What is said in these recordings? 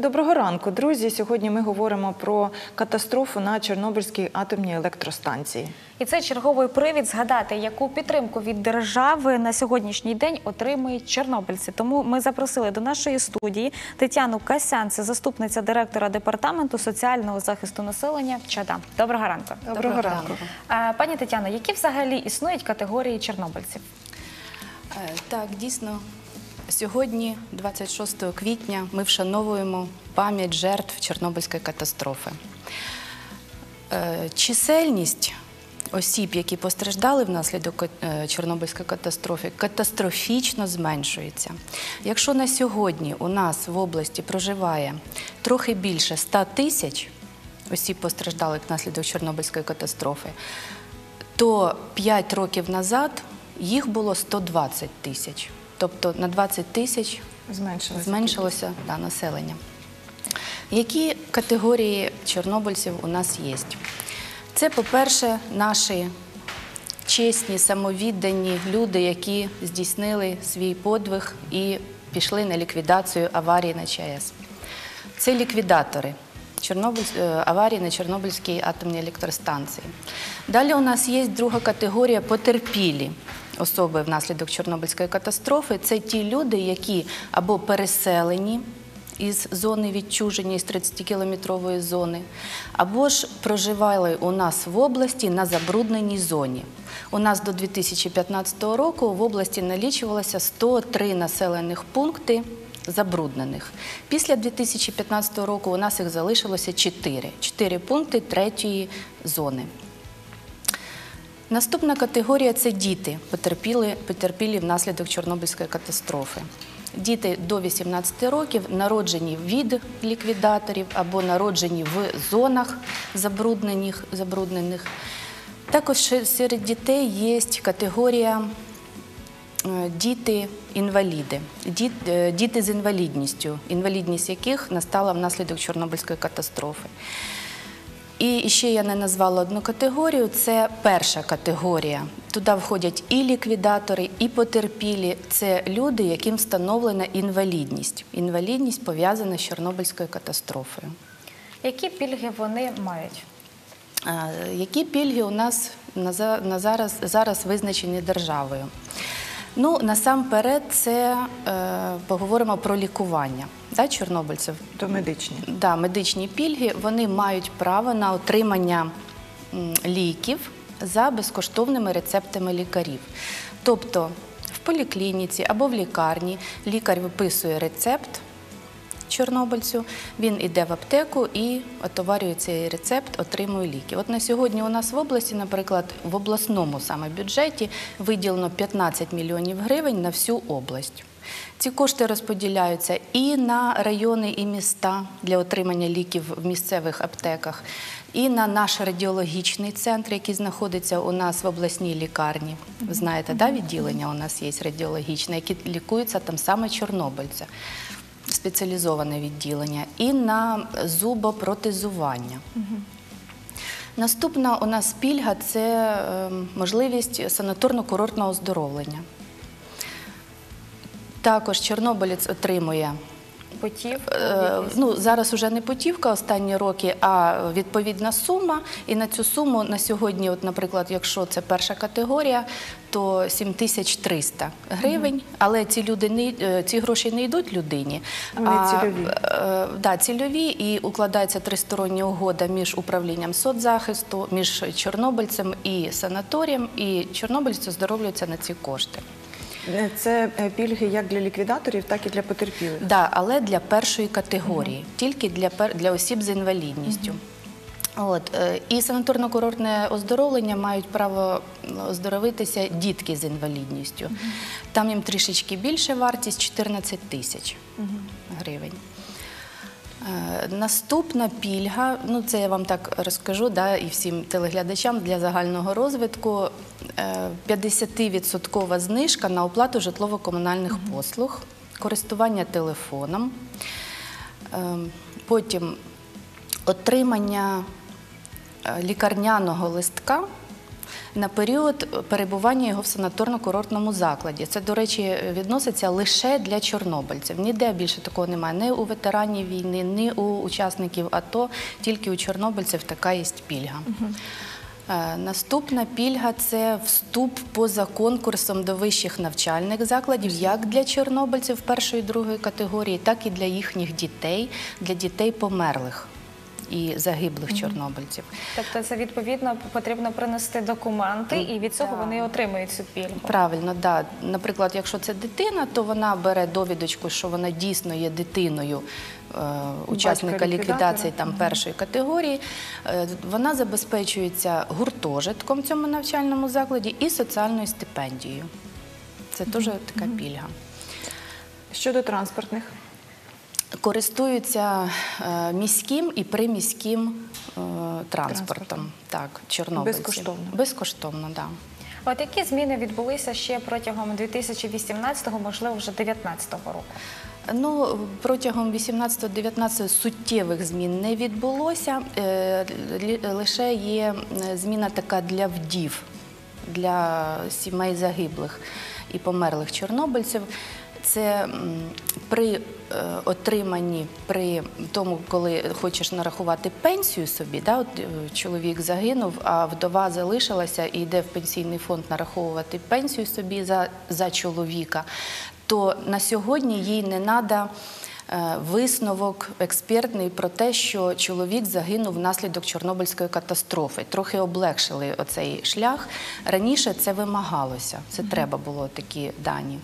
Доброго ранку, друзі. Сьогодні ми говоримо про катастрофу на Чорнобильській атомній електростанції. І це черговий привід згадати, яку підтримку від держави на сьогоднішній день отримують чорнобильці. Тому ми запросили до нашої студії Тетяну Касян, це заступниця директора департаменту соціального захисту населення ЧАДА. Доброго ранку. Доброго ранку. Пані Тетяно, які взагалі існують категорії чорнобильців? Е, Так, дійсно, сьогодні, 26 квітня, ми вшановуємо пам'ять жертв Чорнобильської катастрофи. Е, Чисельність осіб, які постраждали внаслідок е, Чорнобильської катастрофи, катастрофічно зменшується. Якщо на сьогодні у нас в області проживає трохи більше 100 тисяч осіб постраждалих внаслідок Чорнобильської катастрофи, то 5 років назад їх було 120 тисяч. Тобто на 20 тисяч Зменшилося. зменшилося да, населення. Які категорії чорнобильців у нас є? Це, по-перше, наші чесні, самовіддані люди, які здійснили свій подвиг і пішли на ліквідацію аварії на ЧАЕС. Це ліквідатори е, аварії на Чорнобильській атомній електростанції. Далі у нас є друга категорія потерпілі особи внаслідок Чорнобильської катастрофи. Це ті люди, які або переселені із зони відчуження, із 30-кілометрової зони, або ж проживали у нас в області на забрудненій зоні. У нас до 2015 року в області налічувалося 103 населених пункти забруднених. Після 2015 року у нас їх залишилося 4. 4 пункти третьої зони. Наступна категорія це діти, потерпіли, потерпілі внаслідок Чорнобильської катастрофи. Діти до 18 років народжені від ліквідаторів або народжені в зонах забруднених. забруднених. Також серед дітей є категорія е, діти-інваліди, е, діти з інвалідністю, інвалідність яких настала внаслідок Чорнобильської катастрофи. І ще я не назвала одну категорію. Це перша категорія. Туди входять і ліквідатори, і потерпілі. Це люди, яким встановлена інвалідність. Інвалідність пов'язана з Чорнобильською катастрофою. Які пільги вони мають? Які пільги у нас на за- на зараз, зараз визначені державою? Ну, насамперед, це е, поговоримо про лікування да, чорнобильців. То медичні. Да, медичні пільги вони мають право на отримання ліків за безкоштовними рецептами лікарів. Тобто в поліклініці або в лікарні лікар виписує рецепт чорнобильцю, він іде в аптеку і отоварює цей рецепт, отримує ліки. От на сьогодні у нас в області, наприклад, в обласному саме бюджеті виділено 15 мільйонів гривень на всю область. Ці кошти розподіляються і на райони і міста для отримання ліків в місцевих аптеках, і на наш радіологічний центр, який знаходиться у нас в обласній лікарні. Ви знаєте, да, відділення у нас є радіологічне, які лікуються там саме чорнобильця, спеціалізоване відділення, і на зубопротезування. Наступна у нас пільга це е, можливість санаторно-курортного оздоровлення. Також чорнобилець отримує Путів? е, ну, зараз вже не путівка останні роки, а відповідна сума. І на цю суму на сьогодні, от, наприклад, якщо це перша категорія, то 7300 гривень. Але ці люди не е, ці гроші не йдуть людині. Вони цільові. Е, да, цільові і укладається тристороння угода між управлінням соцзахисту, між чорнобильцем і санаторієм, і чорнобильці оздоровлюються на ці кошти. Е, Це е, пільги як для ліквідаторів, так і для потерпілих. Да, але для першої категорії, тільки для, пер- для осіб з інвалідністю. От, е, і санаторно-курортне оздоровлення мають право оздоровитися дітки з інвалідністю. Там їм трішечки більше вартість 14 тисяч гривень. Е, Наступна пільга, ну це я вам так розкажу, да, і всім телеглядачам для загального розвитку. е, 50% знижка на оплату житлово-комунальних послуг, користування телефоном, е, потім отримання е, лікарняного листка на період перебування його в санаторно-курортному закладі. Це, до речі, відноситься лише для чорнобильців. Ніде більше такого немає. Ні у ветеранів війни, ні у учасників АТО, тільки у чорнобильців така є пільга. Е, Наступна пільга це вступ поза конкурсом до вищих навчальних закладів, як для чорнобильців першої і другої категорії, так і для їхніх дітей, для дітей померлих і загиблих чорнобильців. Тобто, це відповідно потрібно принести документи, і від цього вони отримують цю пільгу. Правильно, да. Наприклад, якщо це дитина, то вона бере довідочку, що вона дійсно є дитиною е, учасника ліквідації там першої категорії. Е, вона забезпечується гуртожитком в цьому навчальному закладі і соціальною стипендією. Це теж така пільга. Щодо транспортних. Користуються е, міським і приміським е, транспортом. Транспортом. Так, чорнобильці. Безкоштовно. Безкоштовно, так. Да. От які зміни відбулися ще протягом 2018-го, можливо, вже 2019 року? Ну, протягом 18-19 суттєвих змін не відбулося. Е, Лише є зміна така для вдів, для сімей загиблих і померлих чорнобильців. Це при е, отриманні, при тому, коли хочеш нарахувати пенсію собі, да, от, е, чоловік загинув, а вдова залишилася і йде в пенсійний фонд нараховувати пенсію собі за, за чоловіка, то на сьогодні їй не треба висновок експертний про те, що чоловік загинув внаслідок Чорнобильської катастрофи. Трохи облегшили оцей шлях. Раніше це вимагалося, це треба було такі дані.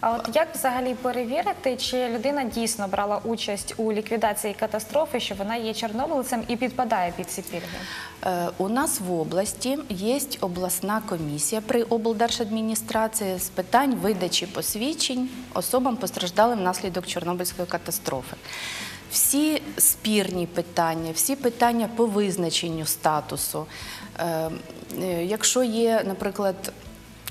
А от як взагалі перевірити, чи людина дійсно брала участь у ліквідації катастрофи, що вона є чорнобильцем і підпадає під ці пільги? Е, У нас в області є обласна комісія при облдержадміністрації з питань видачі посвідчень особам постраждалим внаслідок Чорнобильської катастрофи. Всі спірні питання, всі питання по визначенню статусу. Е, е, Якщо є, наприклад,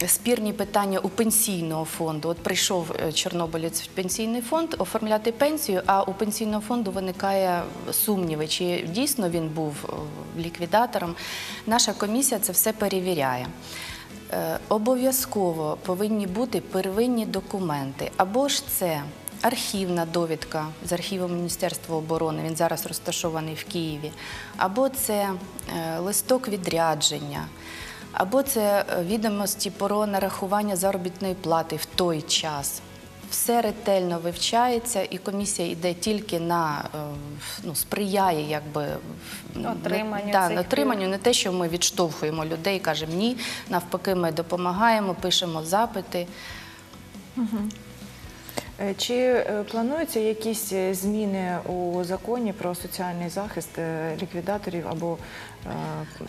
спірні питання у пенсійного фонду. От прийшов е, чорнобилець в пенсійний фонд оформляти пенсію, а у пенсійного фонду виникає сумніви, чи дійсно він був е, ліквідатором. Наша комісія це все перевіряє. Е, Обов'язково повинні бути первинні документи, або ж це архівна довідка з архіву Міністерства оборони, він зараз розташований в Києві, або це листок відрядження, або це е, відомості про нарахування заробітної плати в той час. Все ретельно вивчається, і комісія йде тільки на е, ну, сприяє якби Отриманню не, да, цих отриманню, не те, що ми відштовхуємо людей, кажемо ні. Навпаки, ми допомагаємо, пишемо запити. Е, Чи е, плануються якісь е, зміни у законі про соціальний захист е, ліквідаторів або е,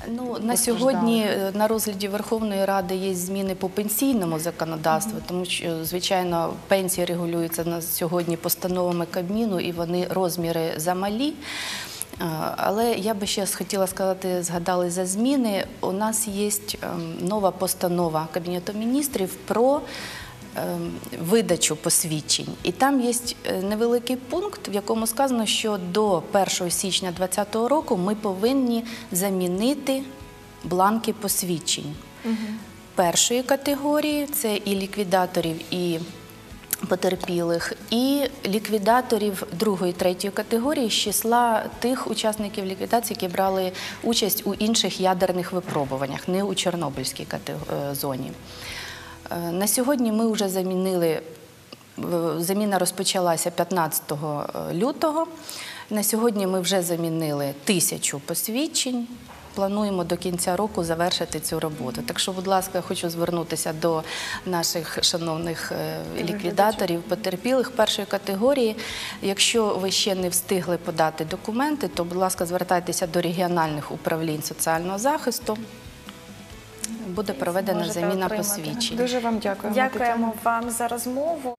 Ну, на сьогодні е, на розгляді Верховної Ради є зміни по пенсійному законодавству, тому що, звичайно, пенсії регулюються на сьогодні постановами Кабміну і вони розміри замалі. Е, Але я би ще хотіла сказати, згадали за зміни. У нас є ем, нова постанова Кабінету міністрів про видачу посвідчень. І там є е, невеликий пункт, в якому сказано, що до 1 січня 2020 року ми повинні замінити бланки посвідчень. Першої категорії це і ліквідаторів, і потерпілих, і ліквідаторів другої, третьої категорії з числа тих учасників ліквідації, які брали участь у інших ядерних випробуваннях, не у Чорнобильській е, зоні. Е, На сьогодні ми вже замінили, заміна розпочалася 15 лютого. На сьогодні ми вже замінили тисячу посвідчень. Плануємо до кінця року завершити цю роботу. Так що, будь ласка, хочу звернутися до наших шановних е, ліквідаторів, потерпілих першої категорії. Якщо ви ще не встигли подати документи, то, будь ласка, звертайтеся до регіональних управлінь соціального захисту. Буде проведена заміна посвідчень. дуже вам дякуємо. Дякуємо вам за розмову.